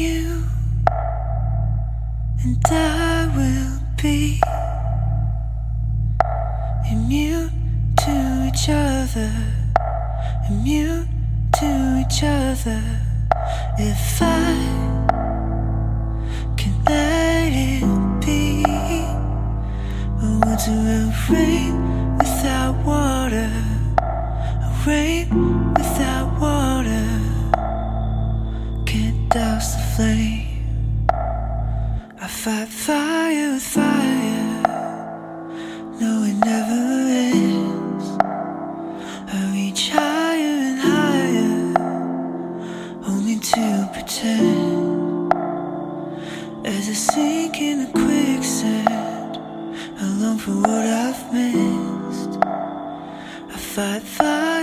you, and I will be immune to each other, immune to each other. If I can let it be, or would do rain without water? Rain. Douse the flame. I fight fire with fire. No, it never ends. I reach higher and higher, only to pretend. As I sink in the quicksand, I long for what I've missed. I fight fire.